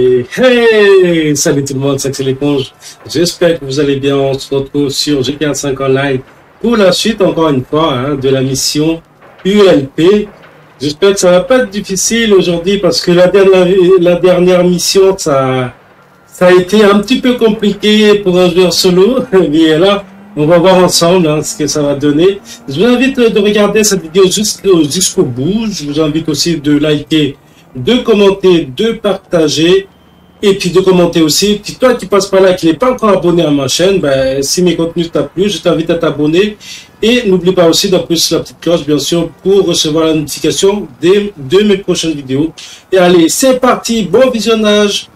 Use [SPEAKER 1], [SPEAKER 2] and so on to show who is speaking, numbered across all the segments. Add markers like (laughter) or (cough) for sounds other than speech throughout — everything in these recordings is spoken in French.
[SPEAKER 1] Hey Salut tout le monde, c'est l'éponge. J'espère que vous allez bien. On se retrouve sur G45 Online pour la suite, encore une fois, hein, de la mission ULP. J'espère que ça va pas être difficile aujourd'hui parce que la dernière, la dernière mission, ça, ça a été un petit peu compliqué pour un joueur solo. (laughs) Mais là, on va voir ensemble hein, ce que ça va donner. Je vous invite de regarder cette vidéo jusqu'au bout. Je vous invite aussi de liker de commenter, de partager et puis de commenter aussi. Puis toi qui passes par là, qui n'est pas encore abonné à ma chaîne, ben, si mes contenus t'ont plu, je t'invite à t'abonner. Et n'oublie pas aussi d'appuyer sur la petite cloche, bien sûr, pour recevoir la notification des, de mes prochaines vidéos. Et allez, c'est parti, bon visionnage.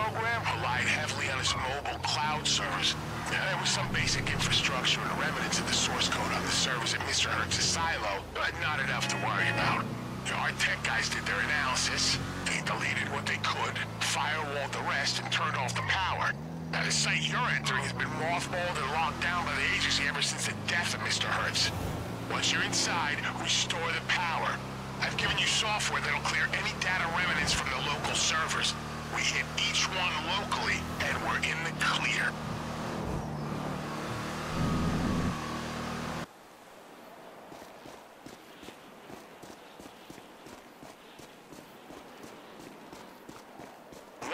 [SPEAKER 2] program relied heavily on its mobile cloud service. Now, there was some basic infrastructure and remnants of the source code on the servers at Mr. Hertz's silo, but not enough to worry about. Our tech guys did their analysis. They deleted what they could, firewalled the rest, and turned off the power. Now, the site you're entering has been mothballed and locked down by the agency ever since the death of Mr. Hertz. Once you're inside, restore the power. I've given you software that'll clear any data remnants from the local servers. We hit each one locally, and we're in the clear.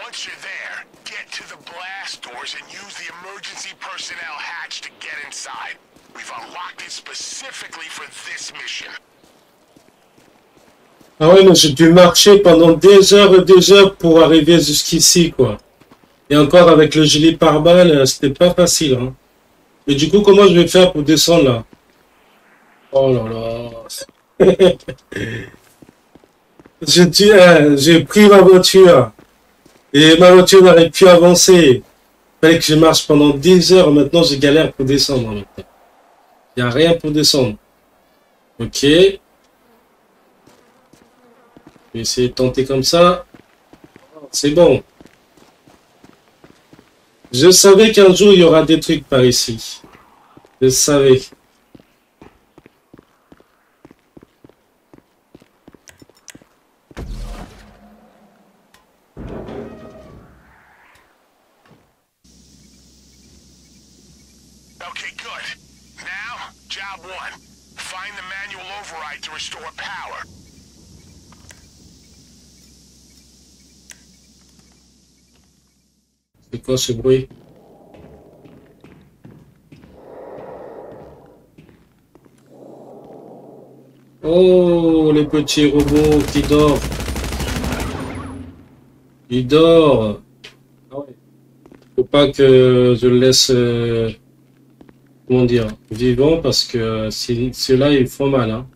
[SPEAKER 2] Once you're there, get to the blast doors and use the emergency personnel hatch to get inside. We've unlocked it specifically for this mission.
[SPEAKER 1] Ah ouais, mais j'ai dû marcher pendant des heures et des heures pour arriver jusqu'ici, quoi. Et encore avec le gilet pare-balles, euh, c'était pas facile, hein. Et du coup, comment je vais faire pour descendre là? Oh là là. (laughs) Euh, j'ai pris ma voiture. Et ma voiture plus à avancer. Fallait que je marche pendant des heures. Maintenant, je galère pour descendre. Il n'y a rien pour descendre. Ok. Vais essayer de tenter comme ça. C'est bon. Je savais qu'un jour, il y aura des trucs par ici. Je savais.
[SPEAKER 2] Job one. Find the manual override to restore power.
[SPEAKER 1] C'est quoi ce bruit Oh, les petits robots qui dorment. Il dort. Ah. Faut pas que je le laisse, euh, comment vivant parce que ceux-là, ils font mal. Hein.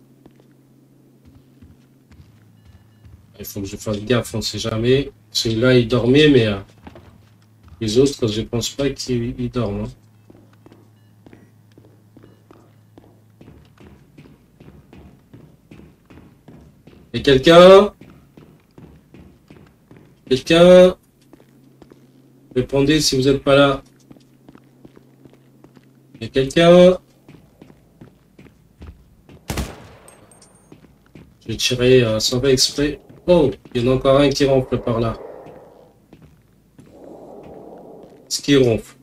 [SPEAKER 1] Il faut que je fasse gaffe, on ne sait jamais. Celui-là, il dormait, mais... Euh, les autres, je pense pas qu'ils dorment. Hein. Et quelqu'un? Quelqu'un? Répondez si vous n'êtes pas là. Et quelqu'un? Je vais tirer euh, sans faire exprès. Oh, il y en a encore un qui rentre par là. Qui ronfle.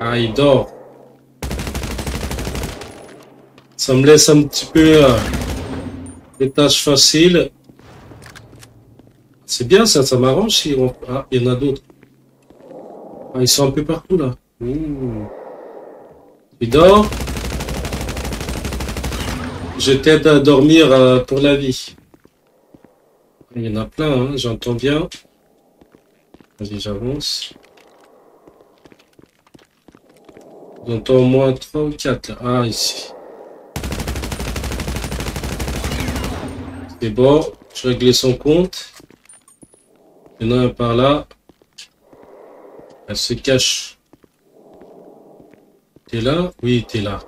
[SPEAKER 1] Ah, il dort. Ça me laisse un petit peu euh, des tâches faciles. C'est bien ça, ça m'arrange si ronfle. Ah, il y en a d'autres. Ah, ils sont un peu partout là. Il dort. Je t'aide à dormir euh, pour la vie. Il y en a plein, hein, j'entends bien. Vas-y, j'avance. J'entends au moins 3 ou 4 là. Ah, ici. C'est bon, je réglé son compte. Un par là. Elle se cache. T'es là? Oui, t'es là.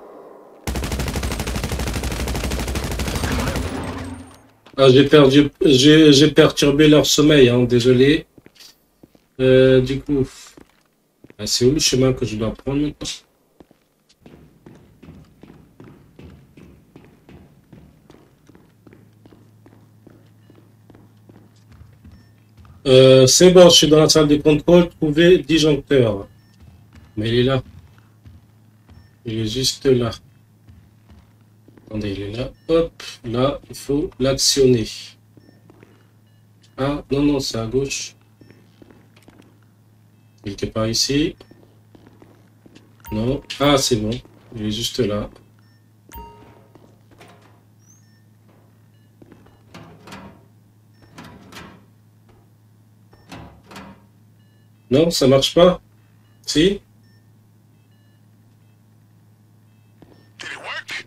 [SPEAKER 1] Ah, j'ai perdu, j'ai perturbé leur sommeil, hein, désolé. Euh, du coup, ah, c'est où le chemin que je dois prendre? maintenant Euh, c'est bon, je suis dans la salle de contrôle. Trouver disjoncteur. Mais il est là. Il est juste là. Attendez, il est là. Hop, là, il faut l'actionner. Ah, non, non, c'est à gauche. Quelque part ici. Non. Ah, c'est bon. Il est juste là. Non, ça marche pas Si
[SPEAKER 2] Did it work?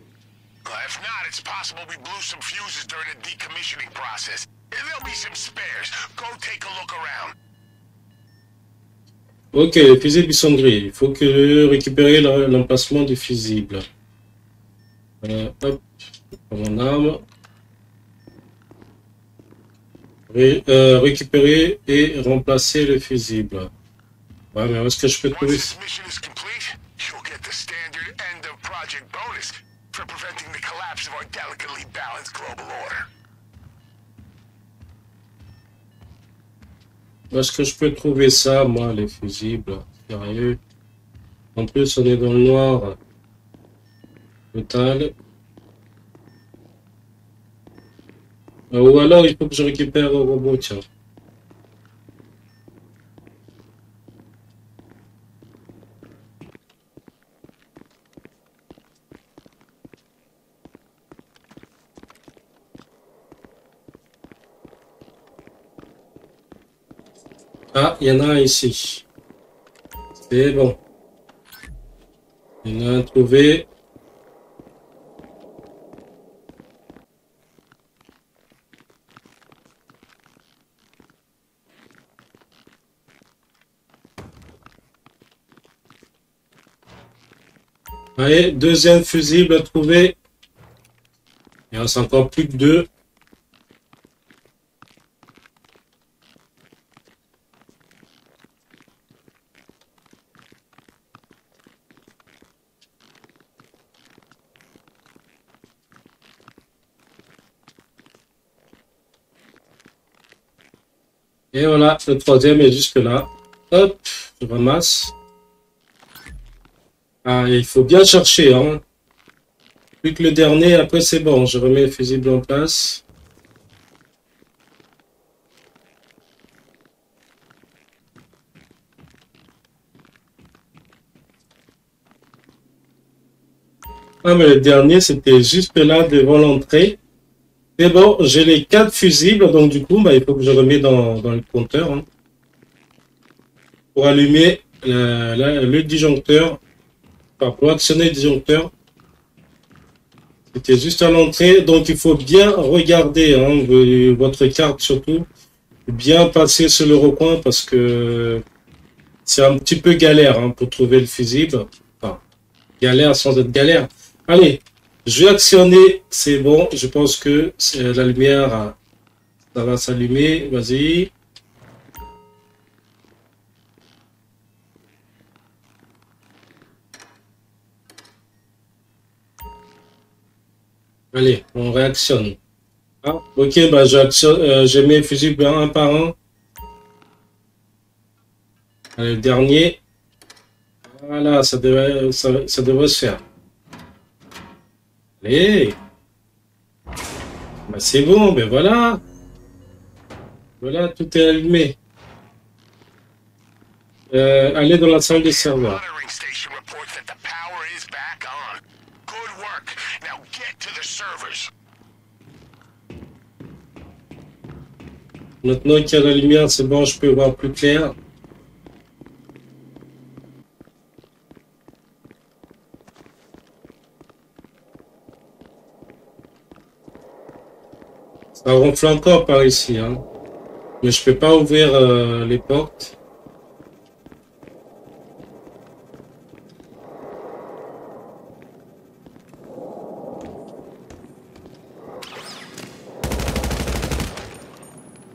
[SPEAKER 2] Well, if not, it's possible we blew some fuses during the decommissioning process. There'll be some spares. Go take a look around.
[SPEAKER 1] Ok, fusible sont gris. Il faut que récupérer l'emplacement du fusible. Euh, hop, mon arme. Ré, euh, récupérer et remplacer le fusible. Ouais, mais où est-ce que je peux trouver est-ce que je peux trouver ça, moi, les fusibles? Sérieux? En plus, on est dans le noir. Total. Euh, Ou alors, il faut que je récupère le robot. Ah, il y en a un ici. C'est bon. Il y en a un trouvé. Allez, deuxième fusible trouvé. Il en reste encore plus que deux. Et voilà, le troisième est juste là. Hop, je ramasse. Ah, il faut bien chercher, hein. Plus que le dernier, après c'est bon. Je remets le fusible en place. Ah, mais le dernier, c'était juste là devant l'entrée. C'est bon, j'ai les quatre fusibles, donc du coup, bah, il faut que je remets dans, le compteur. hein. Pour allumer la- le disjoncteur, pour actionner le disjoncteur. C'était juste à l'entrée, donc il faut bien regarder hein, votre carte surtout. Bien passer sur le recoin parce que c'est un petit peu galère hein, pour trouver le fusible. Enfin, galère sans être galère. Allez, je vais actionner, c'est bon, je pense que la lumière, ça va s'allumer, vas-y. Allez, on réactionne. Ah, ok, bah euh, je mets le fusible un par un. Allez, le dernier. Voilà, ça devrait, ça, ça devrait se faire. Allez. Bah, c'est bon, ben voilà. Voilà, tout est allumé. Euh, allez dans la salle des serveurs. Maintenant qu'il y a la lumière, c'est bon, je peux voir plus clair. Ça ronfle encore par ici, hein. Mais je peux pas ouvrir euh, les portes.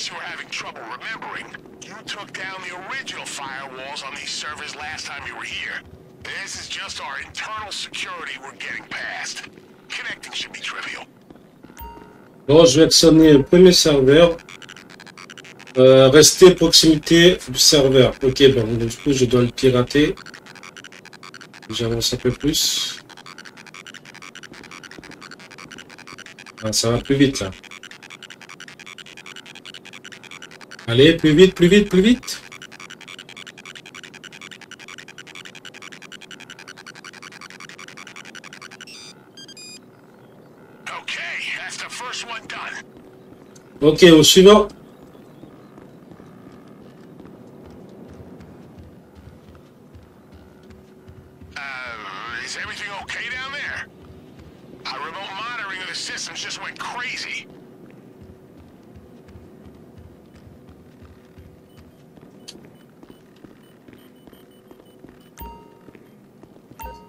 [SPEAKER 2] Case you were having trouble remembering, you took down the original firewalls on these servers last time you were here. This is just our internal security we're getting past. Connecting should be trivial.
[SPEAKER 1] Bon, je vais actionner le premier serveur. Euh, rester proximité du serveur. Ok, bon, du coup, je dois le pirater. J'avance un peu plus. Ah, ça va plus vite, là. Allez, plus vite, plus vite, plus vite. Ok, au suivant.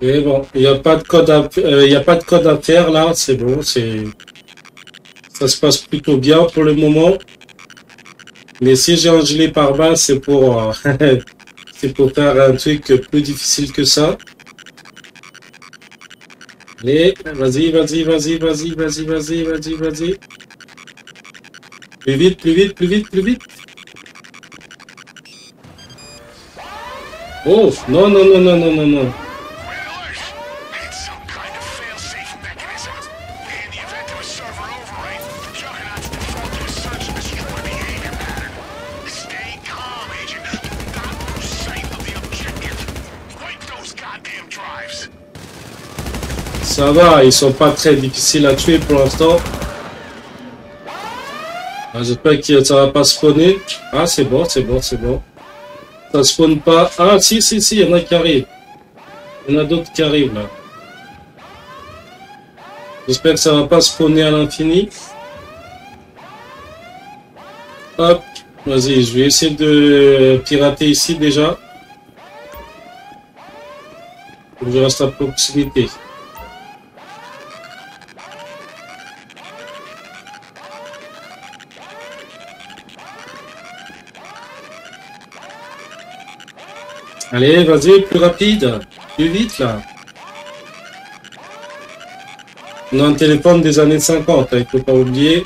[SPEAKER 1] Et bon, il n'y a pas de code à, euh, a pas de code à faire là, c'est bon, c'est, ça se passe plutôt bien pour le moment. Mais si j'ai un gilet pare-balles, c'est pour, euh, (laughs) c'est pour faire un truc plus difficile que ça. Allez, vas-y, vas-y, vas-y, vas-y, vas-y, vas-y, vas-y, vas-y. Plus vite, plus vite, plus vite, plus vite. Oh, non, non, non, non, non, non, non. Ça va, ils sont pas très difficiles à tuer pour l'instant. Ah, J'espère que ça va pas spawner. Ah, c'est bon, c'est bon, c'est bon. Ça spawn pas. Ah, si, si, si, il y en a qui arrivent. Il y en a d'autres qui arrivent là. J'espère que ça va pas spawner à l'infini. Hop, vas-y, je vais essayer de pirater ici déjà. Je reste à proximité. Allez, vas-y, plus rapide. Plus vite, là. On a un téléphone des années 50, hein, il faut pas oublier.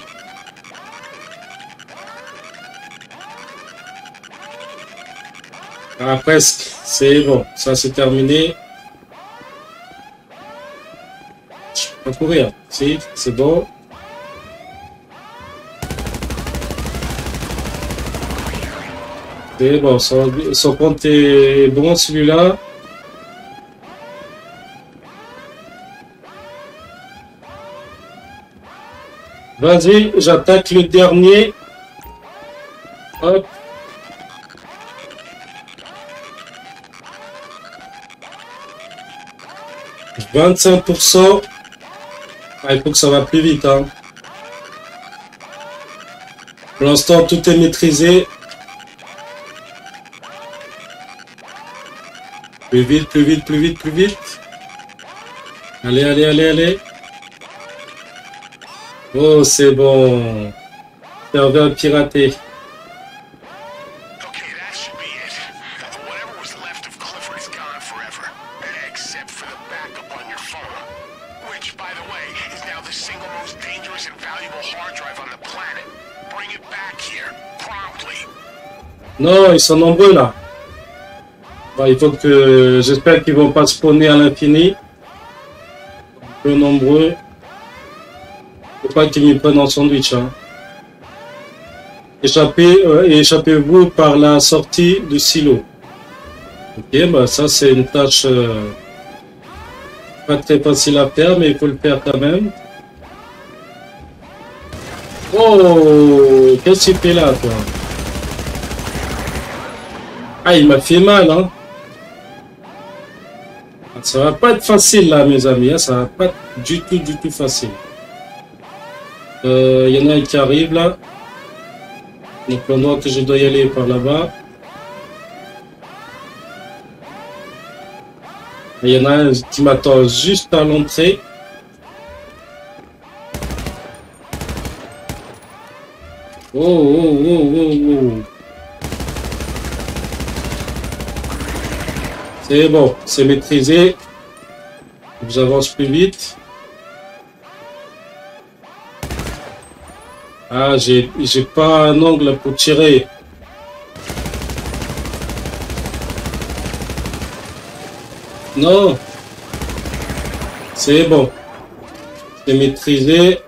[SPEAKER 1] Ah, presque. C'est bon. Ça, c'est terminé. Je peux pas courir. Si, c'est bon. Bon, son compte est bon, celui-là. Vas-y, j'attaque le dernier. Hop. « 25%. Ah, il faut que ça va plus vite. Hein. Pour l'instant, tout est maîtrisé. Plus vite, plus vite, plus vite, plus vite. Allez, allez, allez, allez. Oh, c'est bon. Serveur piraté. Non, ils sont nombreux là. Bah, il faut que. J'espère qu'ils vont pas spawner à l'infini. Peu nombreux. Faut pas qu'ils m'y prennent en sandwich. Hein. Échappez, euh, échappez-vous par la sortie du silo. Ok, bah ça c'est une tâche euh, pas très facile à faire, mais il faut le faire quand même. Oh, qu'est-ce que tu fais là, toi? Ah, il m'a fait mal, hein Ça va pas être facile, là, mes amis. Hein. Ça va pas être du tout, du tout facile. Euh, Il y en a un qui arrive, là. Donc, l'endroit que je dois y aller par là-bas. Il y en a un qui m'attend juste à l'entrée. Oh, oh, oh, oh, oh. C'est bon, c'est maîtrisé. J'avance plus vite. Ah, j'ai pas un angle pour tirer. Non. C'est bon. C'est maîtrisé.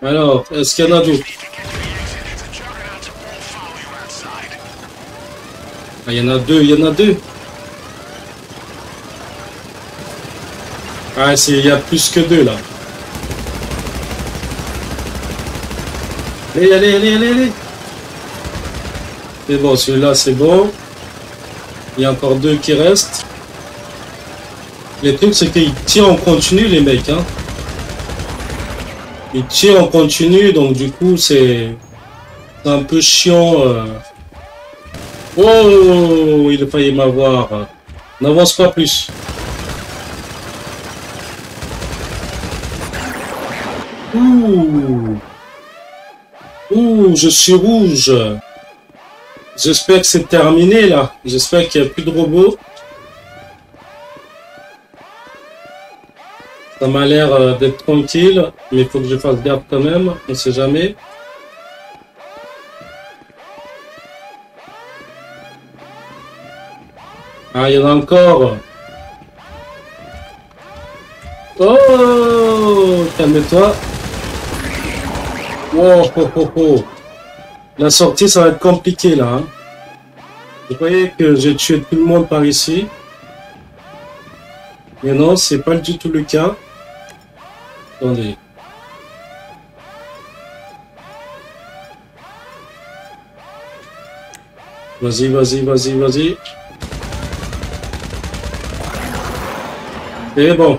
[SPEAKER 1] Alors, est-ce qu'il y en a d'autres? Il y en a deux, il y en a deux. Ah, il y a plus que deux là. Allez, allez, allez, allez, allez. C'est bon, celui-là, c'est bon. Il y a encore deux qui restent. Le truc, c'est qu'ils tirent en continu, les mecs. Hein. Ils tirent en continu, donc du coup, c'est un peu chiant. Euh. Oh, il a failli m'avoir. N'avance pas plus. Ouh. Ouh, je suis rouge. J'espère que c'est terminé là. J'espère qu'il n'y a plus de robots. Ça m'a l'air euh, d'être tranquille, mais il faut que je fasse garde quand même. On sait jamais. Ah, il y en a encore. Oh, calme-toi. Oh. La sortie, ça va être compliqué là. Hein. Vous voyez que j'ai tué tout le monde par ici. Mais non, c'est pas du tout le cas. Attendez. Vas-y, vas-y, vas-y, vas-y. Et bon.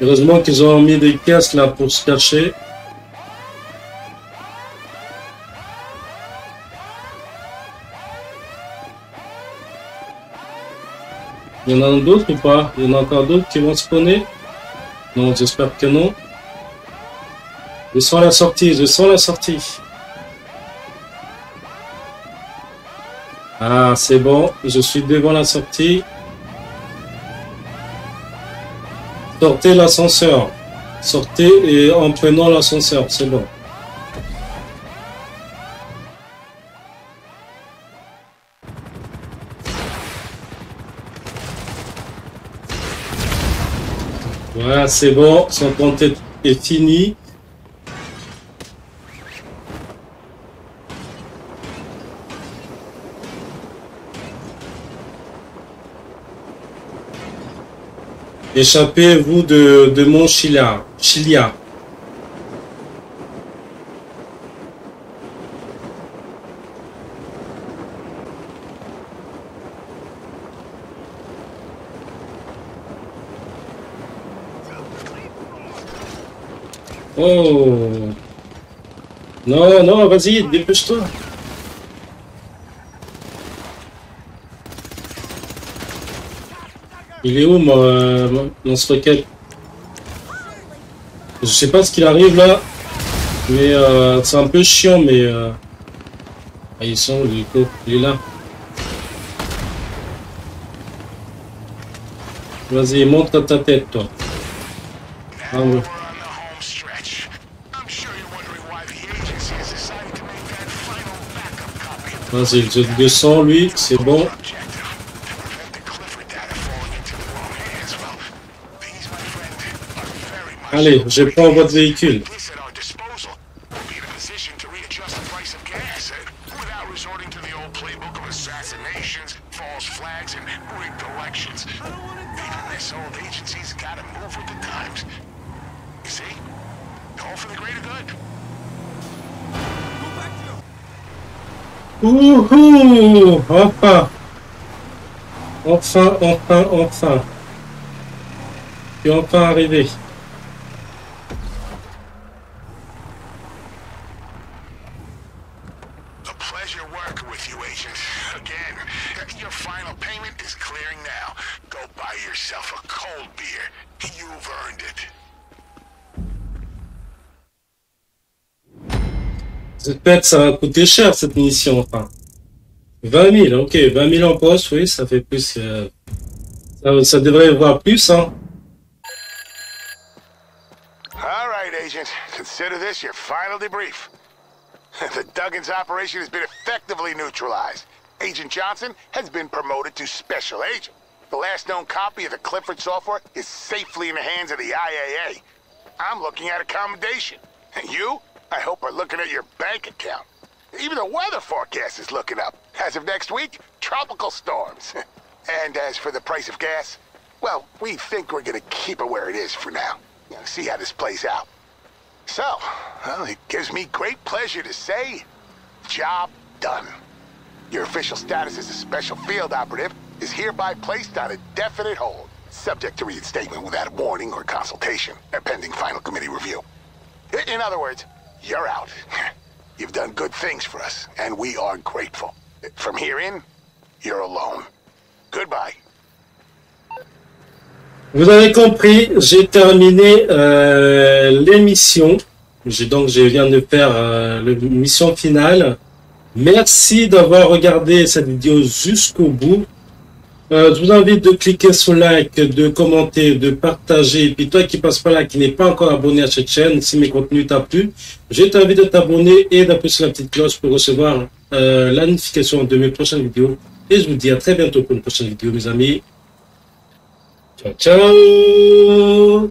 [SPEAKER 1] Heureusement qu'ils ont mis des casques là pour se cacher. Il y en a d'autres ou pas? Il y en a encore d'autres qui vont spawner Non, j'espère que non. Je sens la sortie, je sens la sortie. Ah, c'est bon, je suis devant la sortie. Sortez l'ascenseur. Sortez et en prenant l'ascenseur, c'est bon. Voilà, c'est bon, son compte est, fini. Échappez-vous de, de mon Chilia. Chilia. Oh Non, non, vas-y, dépêche-toi Il est où, moi, lance-roquette euh, Je sais pas ce qu'il arrive, là. Mais euh, c'est un peu chiant, mais... Euh... Ah, ils sont où, l'hélico Il est là. Vas-y, monte à ta tête, toi.
[SPEAKER 2] Ah.
[SPEAKER 1] Vas-y, le jet de sang, lui, c'est bon.
[SPEAKER 2] All for the greater good.
[SPEAKER 1] Ouhou Enfin Enfin, enfin, enfin. Je suis enfin arrivé.
[SPEAKER 2] A pleasure working with you, Agent. Again, your final payment is clearing now. Go buy yourself a cold beer. You've earned it.
[SPEAKER 1] Que ça va coûter cher cette mission. Enfin, 20 000, ok, 20 000 en poste, oui, ça fait plus. euh, ça, ça devrait y avoir plus, hein.
[SPEAKER 2] All right, Agent. Consider this your final debrief. (laughs) the Duggins operation has been effectively neutralized. Agent Johnson has been promoted to Special Agent. The last known copy of the Clifford software is safely in the hands of the IAA. I'm looking at accommodation. And you, I hope, are looking at your bank account. Even the weather forecast is looking up. As of next week, tropical storms. (laughs) and as for the price of gas, well, we think we're gonna keep it where it is for now. You know, see how this plays out. So, well, it gives me great pleasure to say, job done. Your official status as a special field operative is hereby placed on a definite hold, subject to reinstatement without warning or consultation, pending final committee review. In other words, you're out. (laughs) You've done good things for us, and we are grateful. From here in, you're alone. Goodbye.
[SPEAKER 1] Vous avez compris, j'ai terminé euh, l'émission. Donc je viens de faire euh, l'émission finale. Merci d'avoir regardé cette vidéo jusqu'au bout. Euh, je vous invite de cliquer sur like, de commenter, de partager. Et puis toi qui passe pas là, qui n'est pas encore abonné à cette chaîne, si mes contenus t'a plu, je t'invite de t'abonner et d'appuyer sur la petite cloche pour recevoir euh, la notification de mes prochaines vidéos. Et je vous dis à très bientôt pour une prochaine vidéo, mes amis. Tchau, tchau!